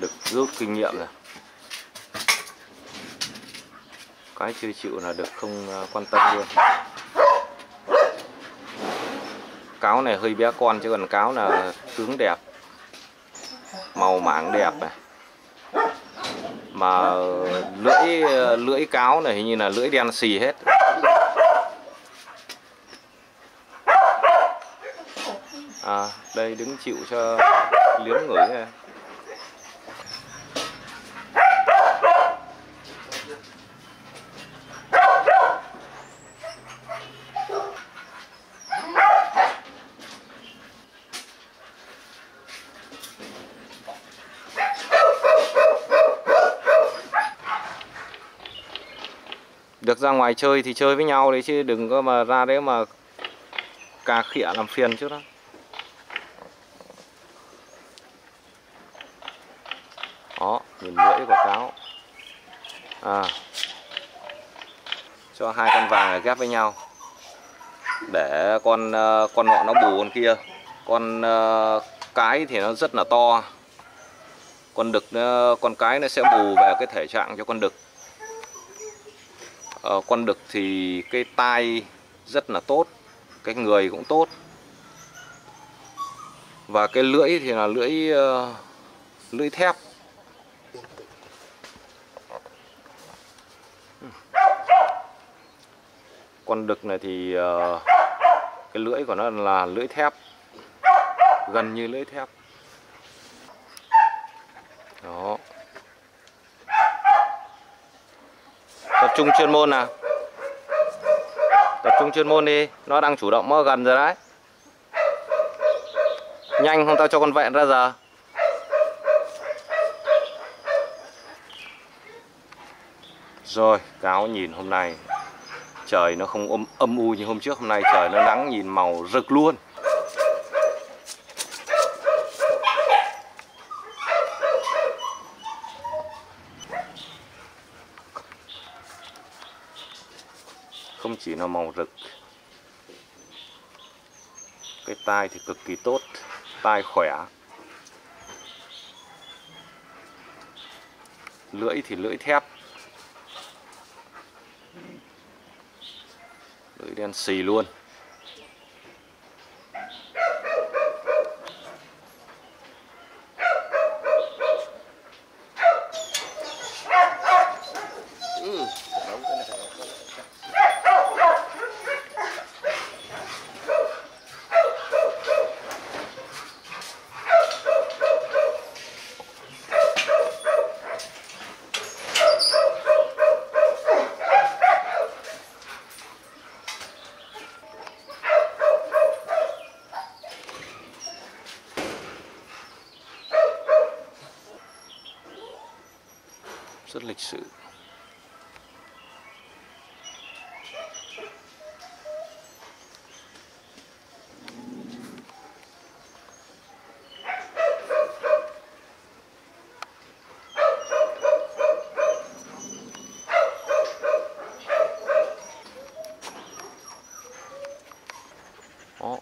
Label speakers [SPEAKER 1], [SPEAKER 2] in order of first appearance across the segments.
[SPEAKER 1] được rút kinh nghiệm rồi. Cái chưa chịu là được không à, quan tâm luôn. Cáo này hơi bé con chứ còn cáo là tướng đẹp, màu mảng đẹp này. Mà lưỡi lưỡi cáo này hình như là lưỡi đen xì hết. À đây đứng chịu cho liếm ngửi này. Được ra ngoài chơi thì chơi với nhau đấy chứ đừng có mà ra đấy mà cà khịa làm phiền chứ đó. Đó, nhìn lưỡi của cáo à. Cho hai con vàng này ghép với nhau. Để con ờ, con nọ nó bù con kia. Con ờ, cái thì nó rất là to. Con đực ờ, con cái nó sẽ bù về cái thể trạng cho con đực. Ờ, con đực thì cái tai rất là tốt cái người cũng tốt. Và cái lưỡi thì là lưỡi uh, lưỡi thép. Con đực này thì uh, cái lưỡi của nó là lưỡi thép gần như lưỡi thép. Đó. Tập trung chuyên môn nào. Tập trung chuyên môn đi nó đang chủ động mơ gần rồi đấy. Nhanh không tao cho con vẹn ra giờ. Rồi cáo nhìn hôm nay trời nó không âm, âm u như hôm trước hôm nay trời nó nắng nhìn màu rực luôn. Không chỉ là màu rực, cái tai thì cực kỳ tốt, tai khỏe. Lưỡi thì lưỡi thép. Lưỡi đen xì luôn. Rất lịch sự Đó.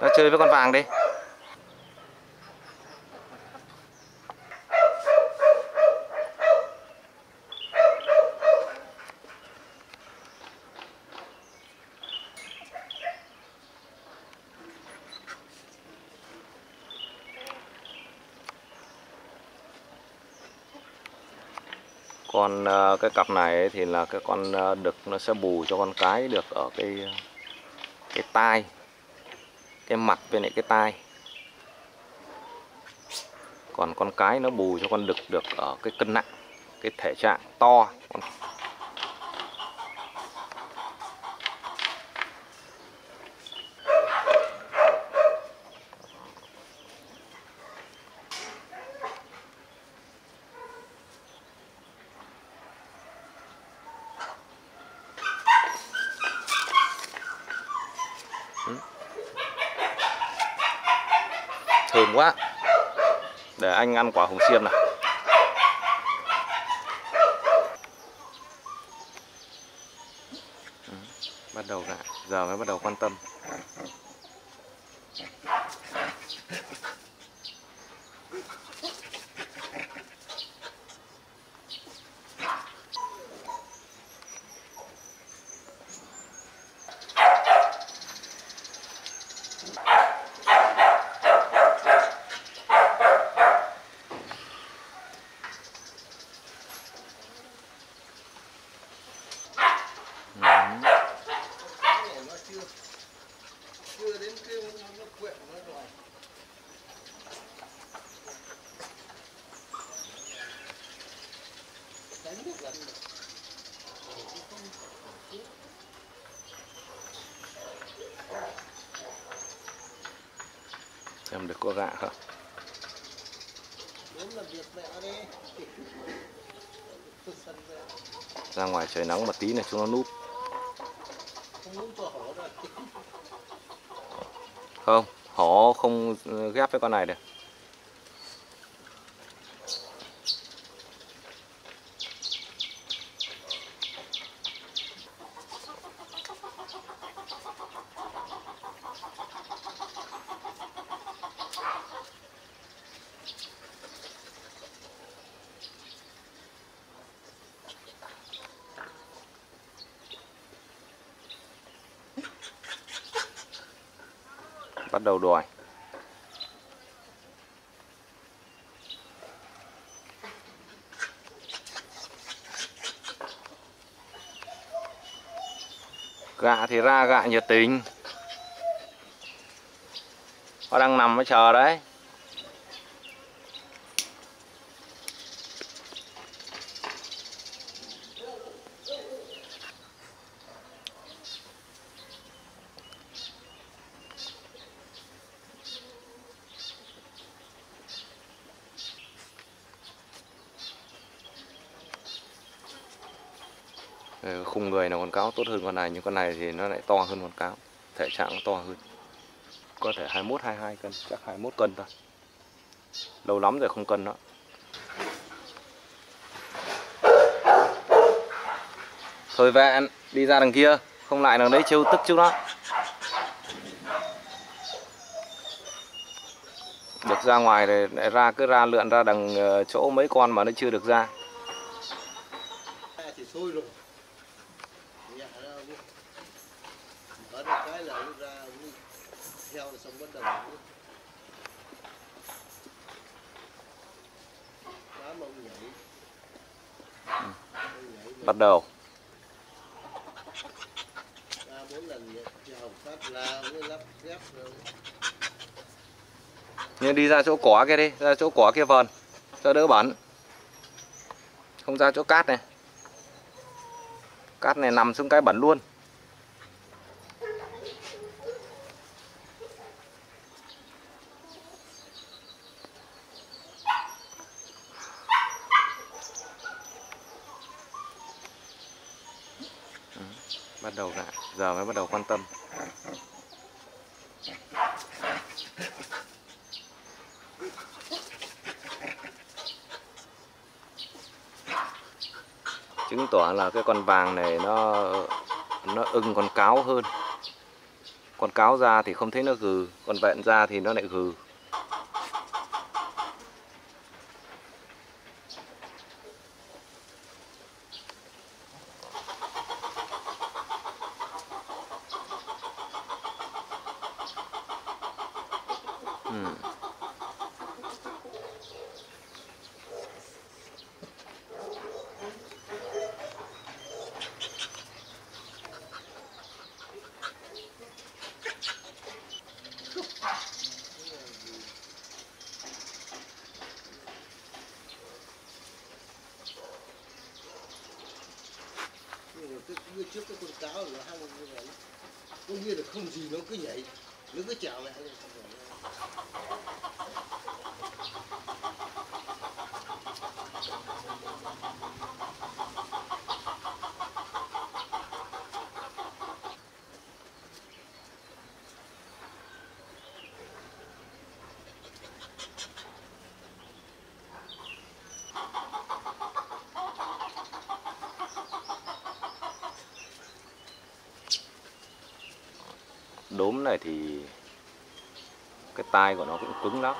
[SPEAKER 1] Ra chơi với con vàng đi. Còn ờ, cái cặp này thì là cái con ờ, đực nó sẽ bù cho con cái được ở cái cái tai cái mặt với lại cái tai. Còn con cái nó bù cho con đực được ở cái cân nặng, cái thể trạng to. con quá. Để anh ăn quả hồng xiêm này ừ, bắt đầu lại. Giờ mới bắt đầu quan tâm.
[SPEAKER 2] Được
[SPEAKER 1] có gạ không
[SPEAKER 2] ra
[SPEAKER 1] ngoài trời nắng một tí này, chúng nó núp.
[SPEAKER 2] Không, hổ
[SPEAKER 1] không họ không ghép với con này được. Bắt đầu đòi. Gạ thì ra gạ nhiệt tình. Nó đang nằm nó chờ đấy. Ờ, khung người là con cáo tốt hơn con này, nhưng con này thì nó lại to hơn con cáo. Thể trạng nó to hơn. Có thể 21 22 cân, chắc 21 cân thôi. Lâu lắm rồi không cân nữa thôi vẹn đi ra đằng kia, không lại đằng đấy chiêu tức chút đó. Được ra ngoài rồi lại ra, cứ ra lượn ra đằng ờ, chỗ mấy con mà nó chưa được ra.
[SPEAKER 2] Thì sôi rồi nhẹ ra vui ở được cái là lúc ra vui theo là xong bắt đầu đá mông nhảy.
[SPEAKER 1] Bắt đầu.
[SPEAKER 2] Ba bốn lần vậy thì học phát là mới lắp ghép rồi.
[SPEAKER 1] Nhưng đi ra chỗ cỏ kia đi ra chỗ cỏ kia vờn cho đỡ bẩn. Không ra chỗ cát này. Cát này nằm xuống cái bẩn luôn Ừ, bắt đầu lại giờ mới bắt đầu quan tâm. Chứng tỏ là cái con vàng này nó nó ưng con cáo hơn. Con cáo ra thì không thấy nó gừ còn vẹn ra thì nó lại gừ.
[SPEAKER 2] Cái như trước cái con cáo là hai như vậy. Có nghĩa là không gì nó cứ nhảy nó cứ chào mẹ lên
[SPEAKER 1] đốm này thì cái tai của nó cũng cứng lắm.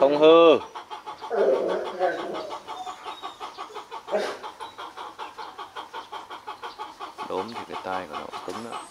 [SPEAKER 1] Không hư. Đốm thì cái tai của nó cũng cứng lắm.